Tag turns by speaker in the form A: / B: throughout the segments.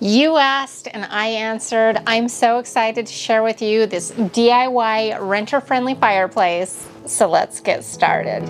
A: You asked and I answered. I'm so excited to share with you this DIY renter-friendly fireplace. So let's get started.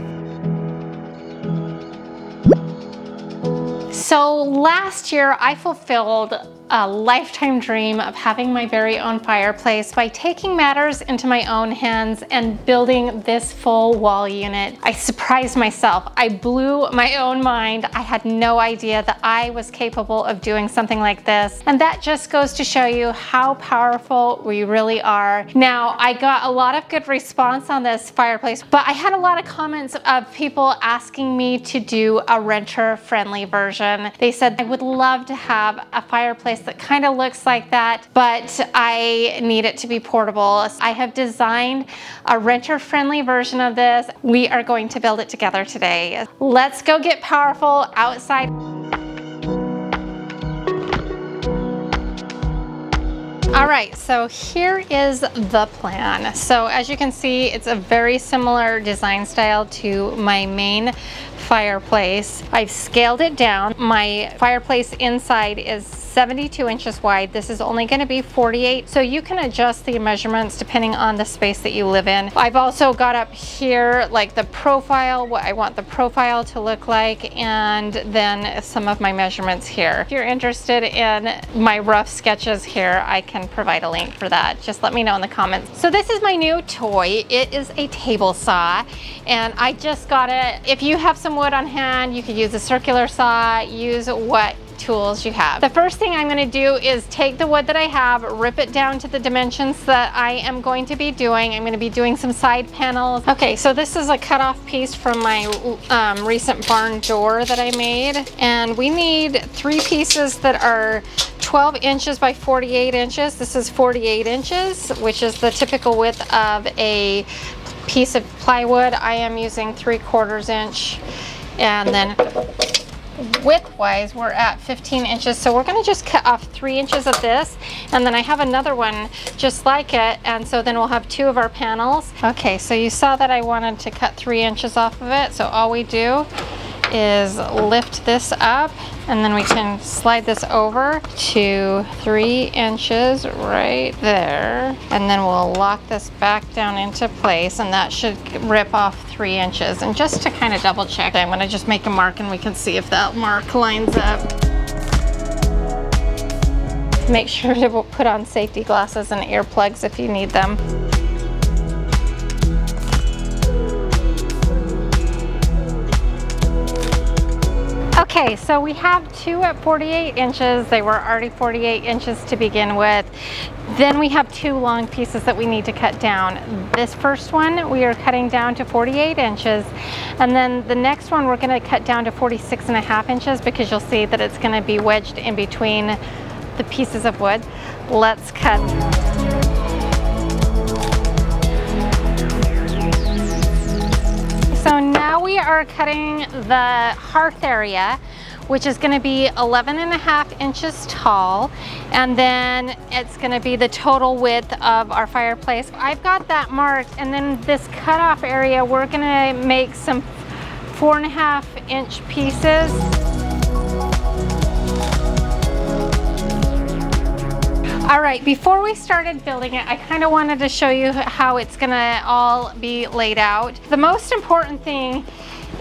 A: So last year I fulfilled a lifetime dream of having my very own fireplace by taking matters into my own hands and building this full wall unit. I surprised myself. I blew my own mind. I had no idea that I was capable of doing something like this. And that just goes to show you how powerful we really are. Now, I got a lot of good response on this fireplace, but I had a lot of comments of people asking me to do a renter friendly version. They said, I would love to have a fireplace that kind of looks like that, but I need it to be portable. I have designed a renter friendly version of this. We are going to build it together today. Let's go get powerful outside. All right, so here is the plan. So as you can see, it's a very similar design style to my main fireplace. I've scaled it down. My fireplace inside is 72 inches wide. This is only gonna be 48, so you can adjust the measurements depending on the space that you live in. I've also got up here like the profile, what I want the profile to look like, and then some of my measurements here. If you're interested in my rough sketches here, I can provide a link for that. Just let me know in the comments. So this is my new toy. It is a table saw, and I just got it. If you have some wood on hand, you could use a circular saw, use what tools you have. The first thing I'm gonna do is take the wood that I have, rip it down to the dimensions that I am going to be doing. I'm gonna be doing some side panels. Okay, so this is a cut-off piece from my um, recent barn door that I made. And we need three pieces that are 12 inches by 48 inches. This is 48 inches, which is the typical width of a piece of plywood. I am using 3 quarters inch. And then width-wise, we're at 15 inches. So we're gonna just cut off three inches of this, and then I have another one just like it, and so then we'll have two of our panels. Okay, so you saw that I wanted to cut three inches off of it, so all we do is lift this up and then we can slide this over to three inches right there. And then we'll lock this back down into place and that should rip off three inches. And just to kind of double check I'm going to just make a mark and we can see if that mark lines up. Make sure to put on safety glasses and earplugs if you need them Okay, so we have two at 48 inches. They were already 48 inches to begin with. Then we have two long pieces that we need to cut down. This first one we are cutting down to 48 inches. And then the next one we're gonna cut down to 46 and a half inches because you'll see that it's gonna be wedged in between the pieces of wood. Let's cut. So now we are cutting the hearth area which is gonna be 11 and a half inches tall. And then it's gonna be the total width of our fireplace. I've got that marked and then this cutoff area, we're gonna make some four and a half inch pieces. All right, before we started building it, I kind of wanted to show you how it's gonna all be laid out. The most important thing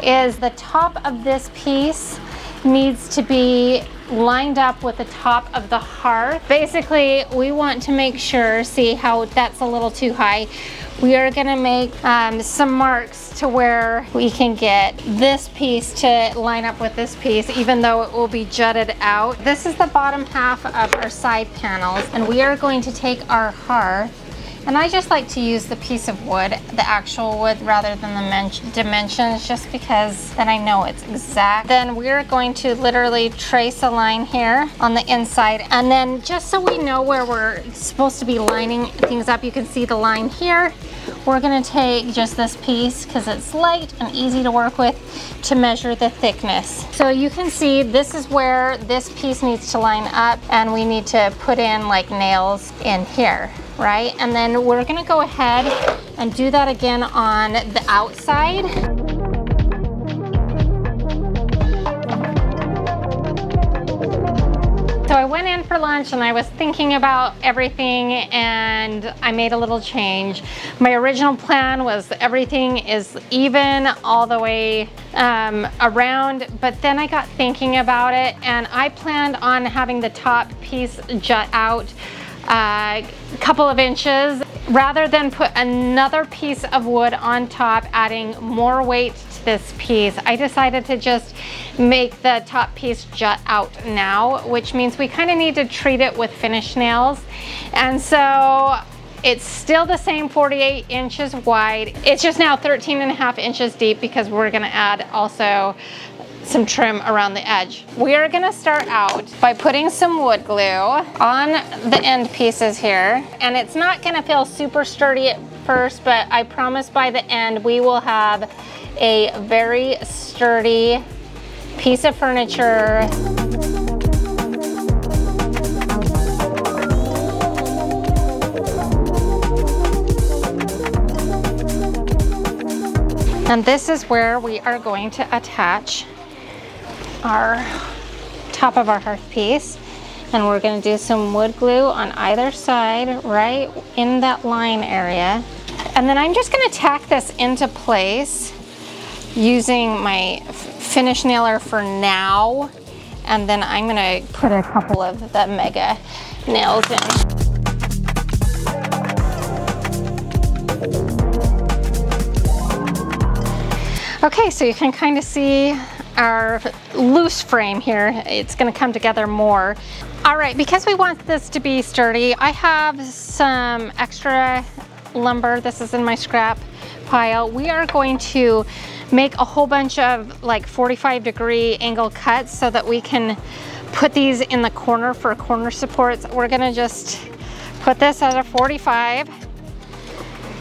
A: is the top of this piece needs to be lined up with the top of the hearth. Basically, we want to make sure, see how that's a little too high. We are gonna make um, some marks to where we can get this piece to line up with this piece, even though it will be jutted out. This is the bottom half of our side panels, and we are going to take our hearth and I just like to use the piece of wood, the actual wood, rather than the dimensions, just because then I know it's exact. Then we're going to literally trace a line here on the inside. And then just so we know where we're supposed to be lining things up, you can see the line here. We're gonna take just this piece because it's light and easy to work with to measure the thickness. So you can see this is where this piece needs to line up and we need to put in like nails in here right? And then we're gonna go ahead and do that again on the outside. So I went in for lunch and I was thinking about everything and I made a little change. My original plan was everything is even all the way um, around, but then I got thinking about it and I planned on having the top piece jut out a uh, couple of inches rather than put another piece of wood on top adding more weight to this piece I decided to just make the top piece jut out now which means we kind of need to treat it with finish nails and so it's still the same 48 inches wide. It's just now 13 and a half inches deep because we're gonna add also some trim around the edge. We are gonna start out by putting some wood glue on the end pieces here. And it's not gonna feel super sturdy at first, but I promise by the end we will have a very sturdy piece of furniture. And this is where we are going to attach our top of our hearth piece and we're going to do some wood glue on either side right in that line area and then I'm just going to tack this into place using my finish nailer for now and then I'm going to put a couple of the mega nails in. Okay, so you can kind of see our loose frame here, it's gonna come together more. All right, because we want this to be sturdy, I have some extra lumber. This is in my scrap pile. We are going to make a whole bunch of like 45 degree angle cuts so that we can put these in the corner for corner supports. We're gonna just put this at a 45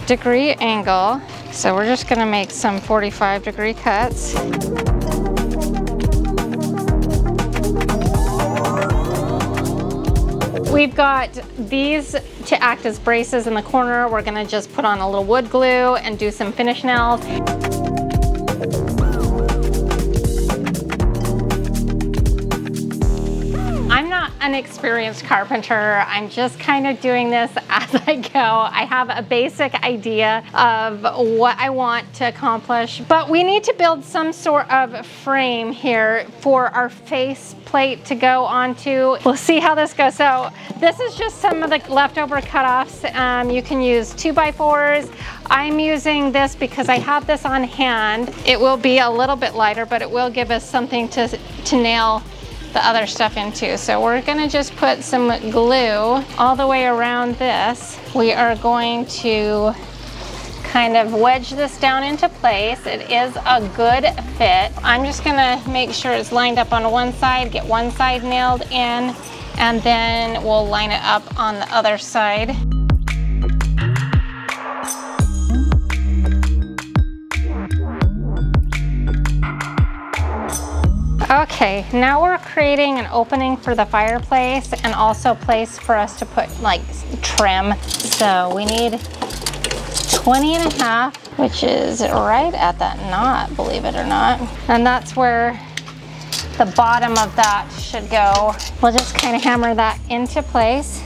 A: degree angle. So we're just gonna make some 45 degree cuts. We've got these to act as braces in the corner. We're gonna just put on a little wood glue and do some finish nails. An experienced carpenter. I'm just kind of doing this as I go. I have a basic idea of what I want to accomplish, but we need to build some sort of frame here for our face plate to go onto. We'll see how this goes. So this is just some of the leftover cutoffs. Um, you can use two by fours. I'm using this because I have this on hand. It will be a little bit lighter, but it will give us something to, to nail the other stuff into. So we're gonna just put some glue all the way around this. We are going to kind of wedge this down into place. It is a good fit. I'm just gonna make sure it's lined up on one side, get one side nailed in, and then we'll line it up on the other side. Okay, now we're creating an opening for the fireplace and also a place for us to put like trim. So we need 20 and a half, which is right at that knot, believe it or not. And that's where the bottom of that should go. We'll just kind of hammer that into place.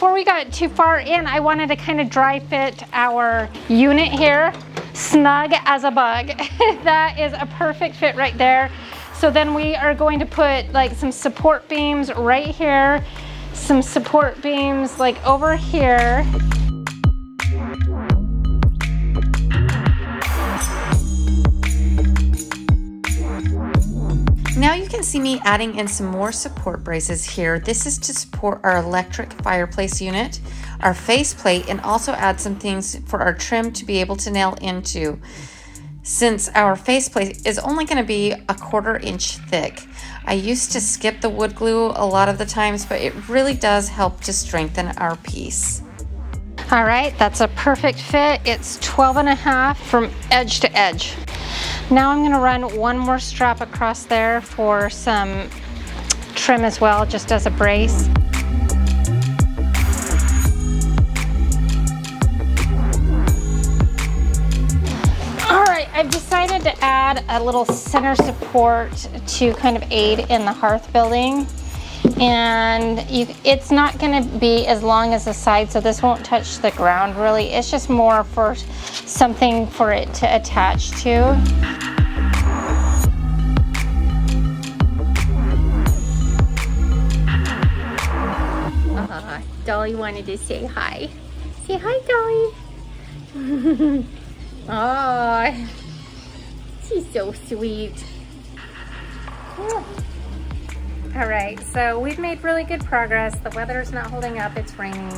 A: Before we got too far in, I wanted to kind of dry fit our unit here, snug as a bug. that is a perfect fit right there. So then we are going to put like some support beams right here, some support beams like over here.
B: Now you can see me adding in some more support braces here. This is to support our electric fireplace unit, our faceplate, and also add some things for our trim to be able to nail into. Since our faceplate is only going to be a quarter inch thick, I used to skip the wood glue a lot of the times, but it really does help to strengthen our piece.
A: All right, that's a perfect fit. It's 12 and a half from edge to edge. Now I'm gonna run one more strap across there for some trim as well, just as a brace. All right, I've decided to add a little center support to kind of aid in the hearth building. And you, it's not gonna be as long as the side, so this won't touch the ground really. It's just more for something for it to attach to. Uh-huh. Dolly wanted to say hi. Say hi, Dolly. oh, she's so sweet. All right, so we've made really good progress. The weather's not holding up, it's raining.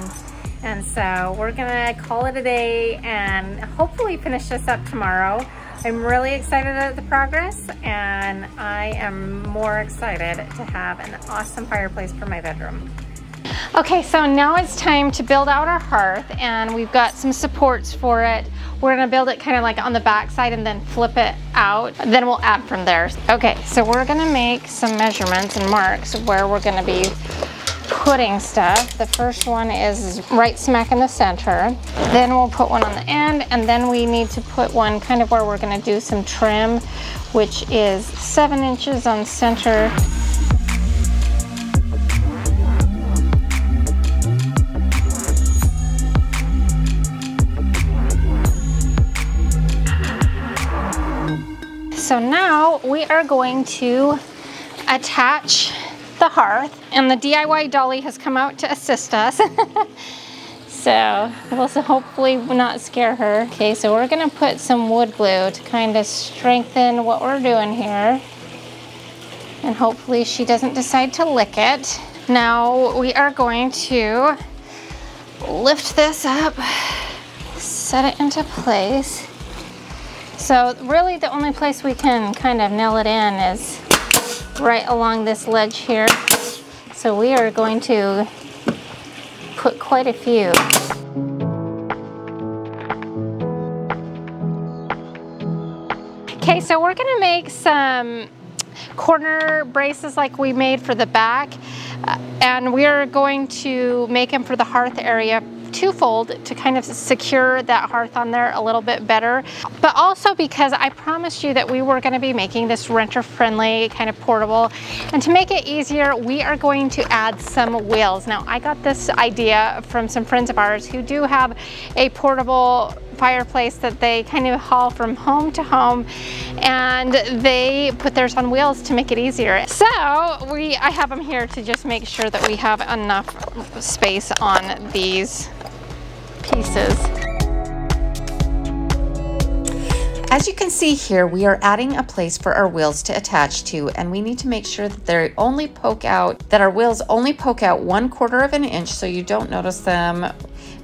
A: And so we're gonna call it a day and hopefully finish this up tomorrow. I'm really excited at the progress and I am more excited to have an awesome fireplace for my bedroom. Okay, so now it's time to build out our hearth and we've got some supports for it. We're gonna build it kind of like on the back side and then flip it out. Then we'll add from there. Okay, so we're gonna make some measurements and marks where we're gonna be putting stuff. The first one is right smack in the center. Then we'll put one on the end and then we need to put one kind of where we're gonna do some trim, which is seven inches on center. So now we are going to attach the hearth and the DIY dolly has come out to assist us. so we'll hopefully not scare her. Okay, so we're gonna put some wood glue to kind of strengthen what we're doing here. And hopefully she doesn't decide to lick it. Now we are going to lift this up, set it into place. So really the only place we can kind of nail it in is right along this ledge here. So we are going to put quite a few. Okay, so we're gonna make some corner braces like we made for the back. Uh, and we're going to make them for the hearth area twofold to kind of secure that hearth on there a little bit better, but also because I promised you that we were gonna be making this renter friendly, kind of portable. And to make it easier, we are going to add some wheels. Now I got this idea from some friends of ours who do have a portable fireplace that they kind of haul from home to home and they put theirs on wheels to make it easier. So we, I have them here to just make sure that we have enough space on these pieces.
B: As you can see here, we are adding a place for our wheels to attach to, and we need to make sure that they only poke out, that our wheels only poke out one quarter of an inch so you don't notice them.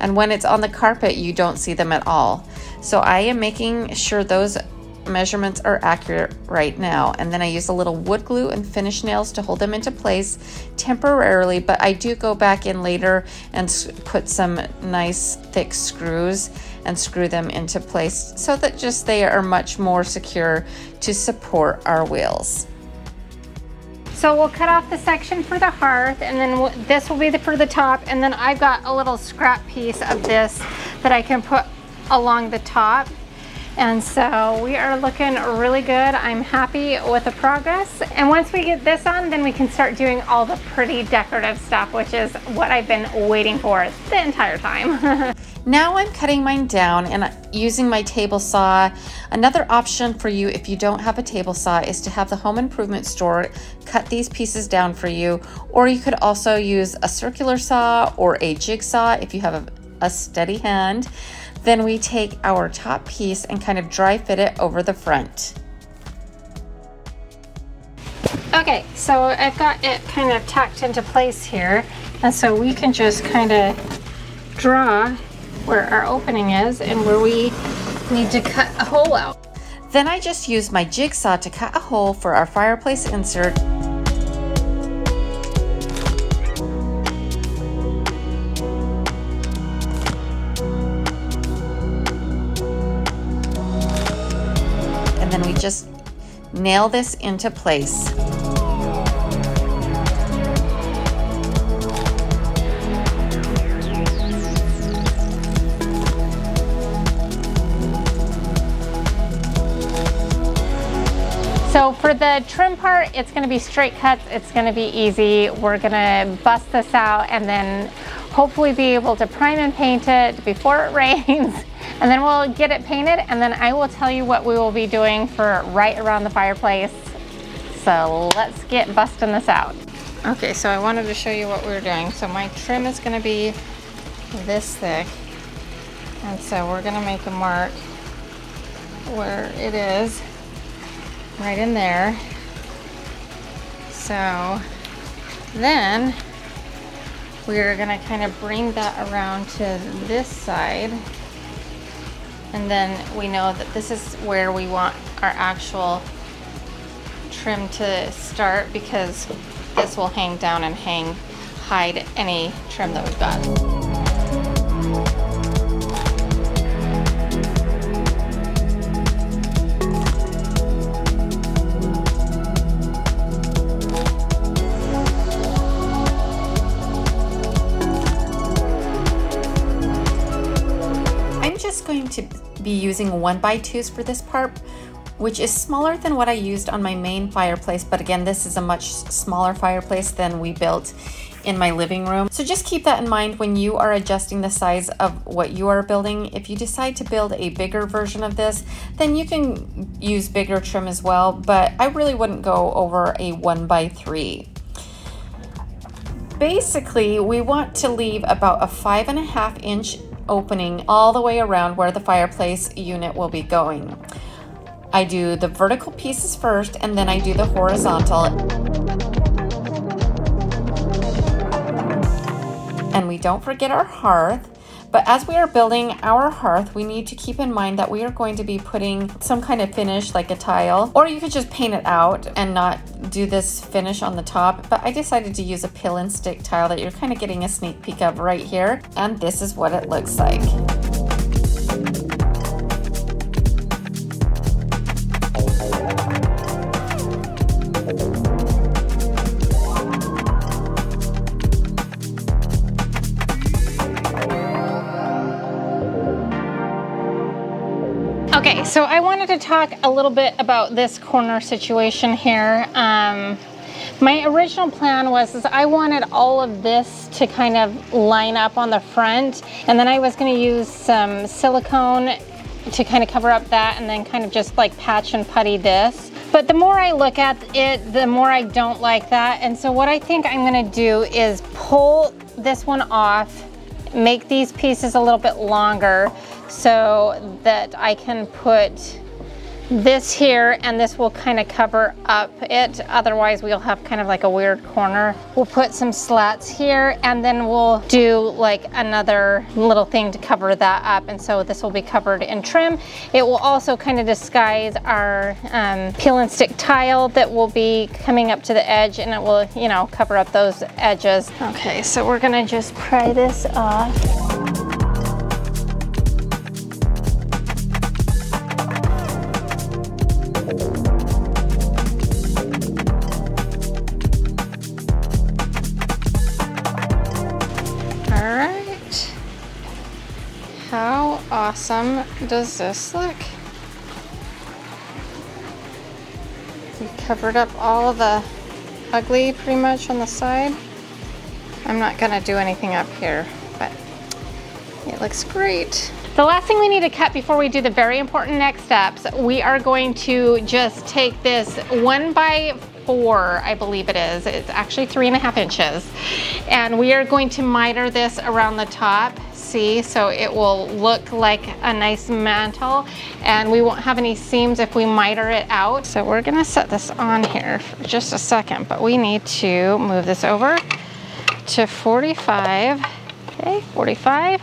B: And when it's on the carpet, you don't see them at all. So I am making sure those measurements are accurate right now. And then I use a little wood glue and finish nails to hold them into place temporarily, but I do go back in later and put some nice thick screws and screw them into place so that just they are much more secure to support our wheels.
A: So we'll cut off the section for the hearth and then this will be the, for the top and then I've got a little scrap piece of this that I can put along the top and so we are looking really good. I'm happy with the progress. And once we get this on, then we can start doing all the pretty decorative stuff, which is what I've been waiting for the entire time.
B: now I'm cutting mine down and using my table saw. Another option for you if you don't have a table saw is to have the home improvement store cut these pieces down for you. Or you could also use a circular saw or a jigsaw if you have a, a steady hand. Then we take our top piece and kind of dry fit it over the front.
A: Okay, so I've got it kind of tacked into place here. And so we can just kind of draw where our opening is and where we need to cut a hole out.
B: Then I just use my jigsaw to cut a hole for our fireplace insert nail this into place.
A: So for the trim part, it's gonna be straight cuts. It's gonna be easy. We're gonna bust this out and then hopefully be able to prime and paint it before it rains. And then we'll get it painted and then I will tell you what we will be doing for right around the fireplace. So let's get busting this out. Okay, so I wanted to show you what we are doing. So my trim is gonna be this thick. And so we're gonna make a mark where it is, right in there. So then we're gonna kind of bring that around to this side. And then we know that this is where we want our actual trim to start because this will hang down and hang, hide any trim that we've got.
B: Be using one by twos for this part, which is smaller than what I used on my main fireplace. But again, this is a much smaller fireplace than we built in my living room. So just keep that in mind when you are adjusting the size of what you are building. If you decide to build a bigger version of this, then you can use bigger trim as well, but I really wouldn't go over a one by three. Basically, we want to leave about a five and a half inch opening all the way around where the fireplace unit will be going. I do the vertical pieces first and then I do the horizontal. And we don't forget our hearth. But as we are building our hearth, we need to keep in mind that we are going to be putting some kind of finish like a tile, or you could just paint it out and not do this finish on the top. But I decided to use a peel and stick tile that you're kind of getting a sneak peek of right here. And this is what it looks like.
A: To talk a little bit about this corner situation here. Um, my original plan was is I wanted all of this to kind of line up on the front and then I was going to use some silicone to kind of cover up that and then kind of just like patch and putty this. But the more I look at it, the more I don't like that. And so what I think I'm gonna do is pull this one off, make these pieces a little bit longer, so that I can put this here and this will kind of cover up it. Otherwise we'll have kind of like a weird corner. We'll put some slats here and then we'll do like another little thing to cover that up. And so this will be covered in trim. It will also kind of disguise our um, peel and stick tile that will be coming up to the edge and it will you know cover up those edges. Okay so we're gonna just pry this off does this look? We covered up all the ugly pretty much on the side. I'm not gonna do anything up here, but it looks great. The last thing we need to cut before we do the very important next steps, we are going to just take this one by four, I believe it is. It's actually three and a half inches. And we are going to miter this around the top see so it will look like a nice mantle and we won't have any seams if we miter it out. So we're gonna set this on here for just a second, but we need to move this over to 45, okay, 45.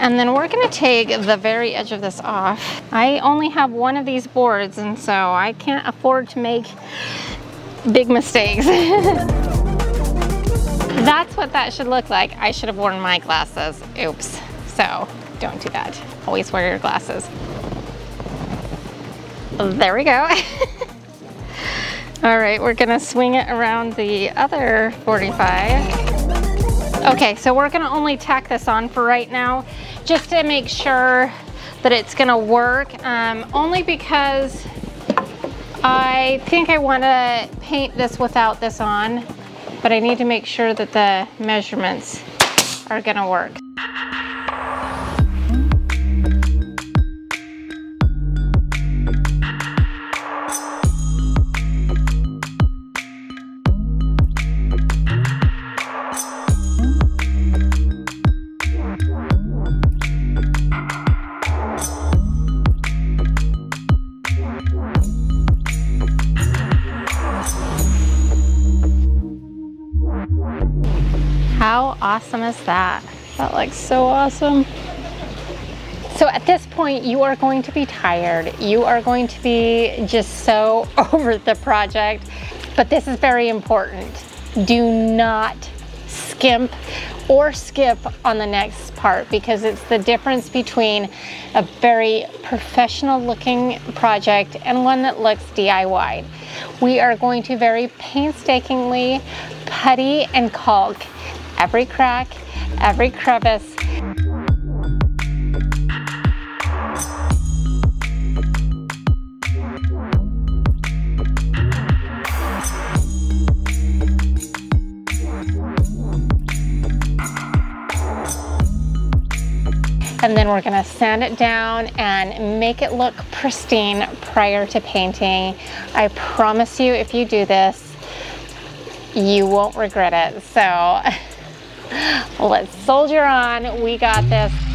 A: And then we're gonna take the very edge of this off. I only have one of these boards and so I can't afford to make big mistakes. That's what that should look like. I should have worn my glasses. Oops. So don't do that. Always wear your glasses. There we go. All right, we're gonna swing it around the other 45. Okay, so we're gonna only tack this on for right now, just to make sure that it's gonna work, um, only because I think I want to paint this without this on, but I need to make sure that the measurements are going to work. How awesome is that? That looks so awesome. So at this point, you are going to be tired. You are going to be just so over the project, but this is very important. Do not skimp or skip on the next part because it's the difference between a very professional looking project and one that looks DIY. We are going to very painstakingly putty and caulk every crack, every crevice. And then we're gonna sand it down and make it look pristine prior to painting. I promise you, if you do this, you won't regret it. So Let's soldier on. We got this.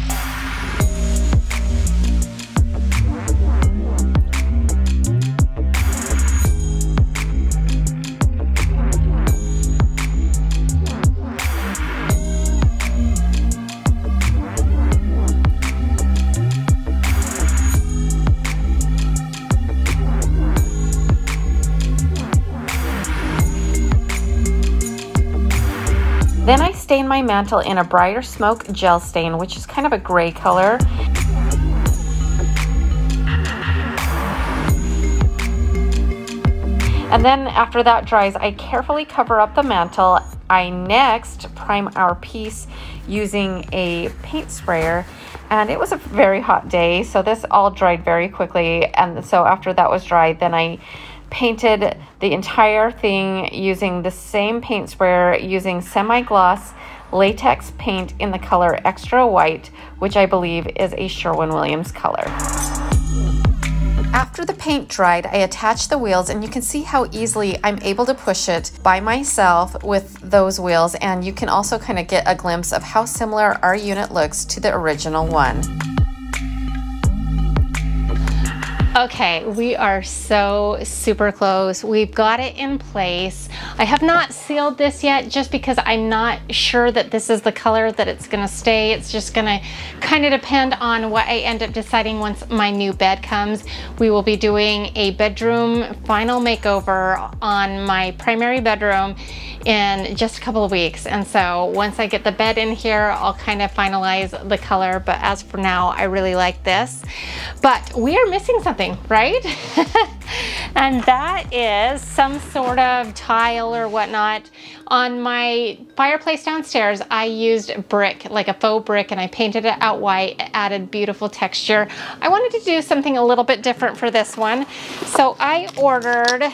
B: Stain my mantle in a Briar Smoke gel stain, which is kind of a gray color. And then after that dries, I carefully cover up the mantle. I next prime our piece using a paint sprayer and it was a very hot day so this all dried very quickly and so after that was dried then I painted the entire thing using the same paint sprayer using semi-gloss latex paint in the color extra white, which I believe is a Sherwin-Williams color. After the paint dried, I attached the wheels and you can see how easily I'm able to push it by myself with those wheels and you can also kind of get a glimpse of how similar our unit looks to the original one.
A: Okay, we are so super close. We've got it in place. I have not sealed this yet just because I'm not sure that this is the color that it's gonna stay. It's just gonna kind of depend on what I end up deciding once my new bed comes. We will be doing a bedroom final makeover on my primary bedroom in just a couple of weeks. And so once I get the bed in here, I'll kind of finalize the color. But as for now, I really like this. But we are missing something something, right? and that is some sort of tile or whatnot. On my fireplace downstairs, I used brick, like a faux brick, and I painted it out white, added beautiful texture. I wanted to do something a little bit different for this one. So I ordered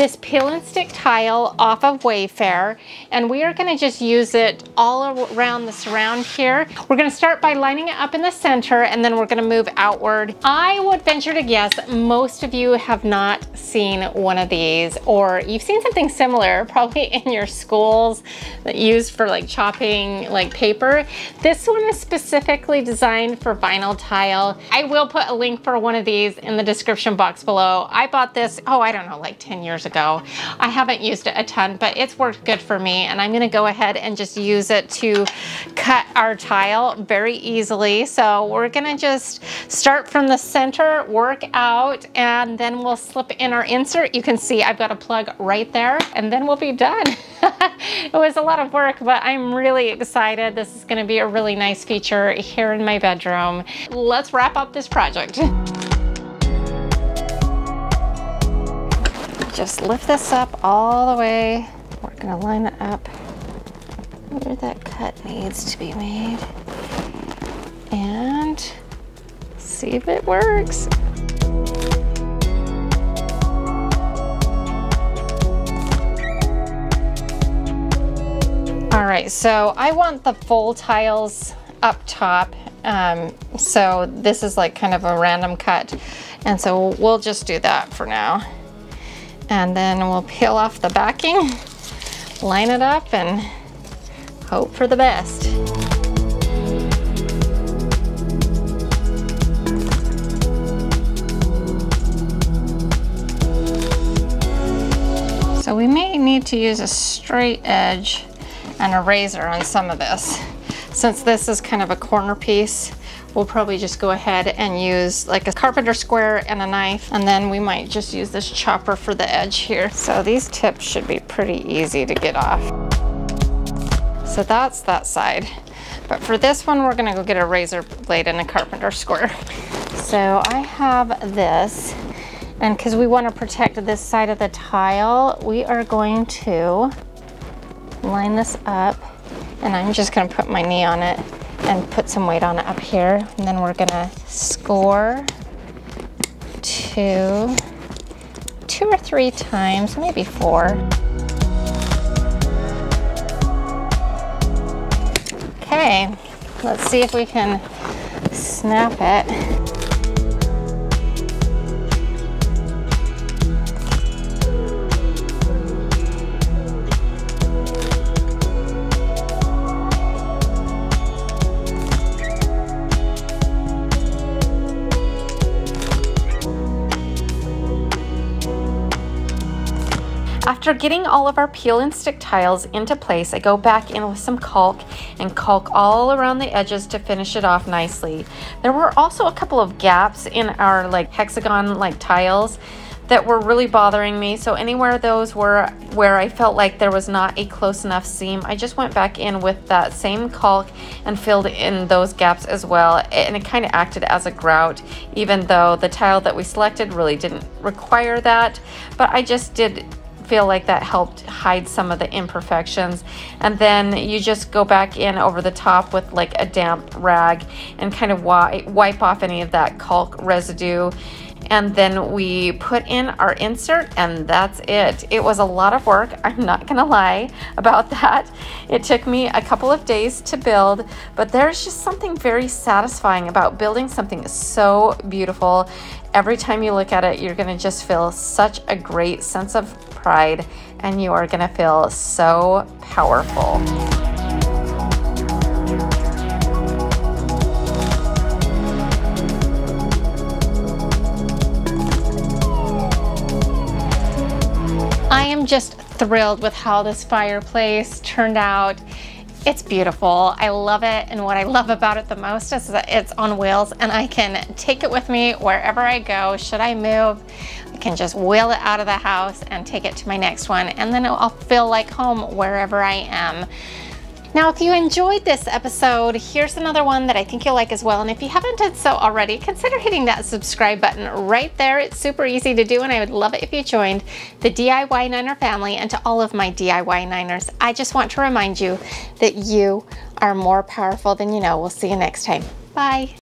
A: this peel and stick tile off of Wayfair and we are gonna just use it all around the surround here. We're gonna start by lining it up in the center and then we're gonna move outward. I would venture to guess most of you have not seen one of these or you've seen something similar probably in your schools that used for like chopping like paper. This one is specifically designed for vinyl tile. I will put a link for one of these in the description box below. I bought this, oh, I don't know, like 10 years ago ago. I haven't used it a ton, but it's worked good for me. And I'm gonna go ahead and just use it to cut our tile very easily. So we're gonna just start from the center, work out, and then we'll slip in our insert. You can see I've got a plug right there, and then we'll be done. it was a lot of work, but I'm really excited. This is gonna be a really nice feature here in my bedroom. Let's wrap up this project. just lift this up all the way. We're gonna line it up where that cut needs to be made and see if it works. All right, so I want the full tiles up top. Um, so this is like kind of a random cut. And so we'll just do that for now. And then we'll peel off the backing, line it up and hope for the best. So we may need to use a straight edge and a razor on some of this. Since this is kind of a corner piece, we'll probably just go ahead and use like a carpenter square and a knife and then we might just use this chopper for the edge here. So these tips should be pretty easy to get off. So that's that side. But for this one, we're gonna go get a razor blade and a carpenter square. So I have this and because we want to protect this side of the tile, we are going to line this up and I'm just gonna put my knee on it and put some weight on it up here. And then we're gonna score two, two or three times, maybe four. Okay, let's see if we can snap it. After getting all of our peel and stick tiles into place, I go back in with some caulk and caulk all around the edges to finish it off nicely. There were also a couple of gaps in our like hexagon like tiles that were really bothering me. So anywhere those were where I felt like there was not a close enough seam, I just went back in with that same caulk and filled in those gaps as well. And it kind of acted as a grout, even though the tile that we selected really didn't require that. But I just did feel like that helped hide some of the imperfections. And then you just go back in over the top with like a damp rag and kind of wipe off any of that caulk residue and then we put in our insert and that's it. It was a lot of work, I'm not gonna lie about that. It took me a couple of days to build, but there's just something very satisfying about building something so beautiful. Every time you look at it, you're gonna just feel such a great sense of pride and you are gonna feel so powerful. I am just thrilled with how this fireplace turned out. It's beautiful. I love it. And what I love about it the most is that it's on wheels and I can take it with me wherever I go. Should I move, can just wheel it out of the house and take it to my next one. And then I'll feel like home wherever I am. Now, if you enjoyed this episode, here's another one that I think you'll like as well. And if you haven't done so already, consider hitting that subscribe button right there. It's super easy to do, and I would love it if you joined the DIY Niner family. And to all of my DIY Niners, I just want to remind you that you are more powerful than you know. We'll see you next time. Bye.